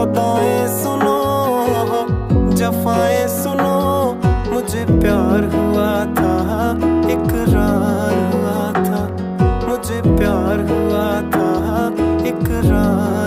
सदाएँ सुनो जफाएँ सुनो। मुझे प्यार हुआ था इकरार हुआ था। मुझे प्यार हुआ था इकरार